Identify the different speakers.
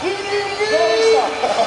Speaker 1: He didn't!